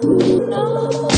No.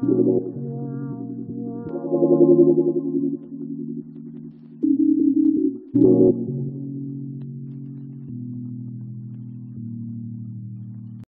Thank you.